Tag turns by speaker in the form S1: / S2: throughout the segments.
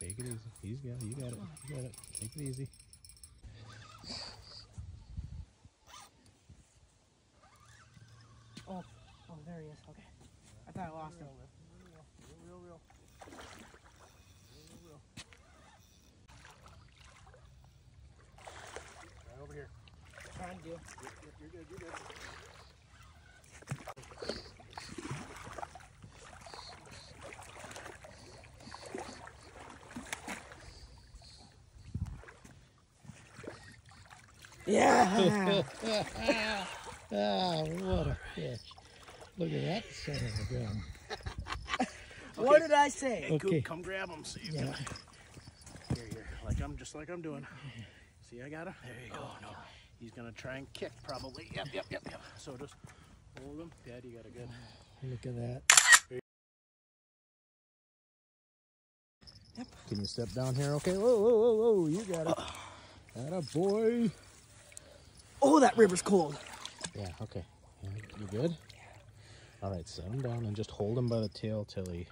S1: Take it easy. He's got it. You got it. You got it. Take it easy.
S2: Oh, oh, there he is. Okay. I thought I lost him.
S1: Real, real, real. Right over here.
S2: Trying to do.
S1: Yep, yep, you're good. You're good.
S2: Yeah.
S3: Ah, what a fish. Look at that son of a gun.
S2: What did I say?
S1: Hey,
S3: Okay.
S1: Coop, come grab him. See if
S3: Yeah.
S1: Here, here. Like I'm just like I'm doing. See, I got him. There you go. no. He's gonna try and kick probably. Yep, yep, yep, yep. So just hold him. Dad, you got a good.
S3: Look at that. Yep.
S1: Can you step down here? Okay. Whoa, whoa, whoa, whoa. You got it. That a boy.
S2: Oh, that river's cold.
S1: Yeah. Okay. You good? Yeah. All right. Set him down and just hold him by the tail till he.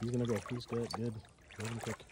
S1: He's gonna go. He's good. Good. Him kick.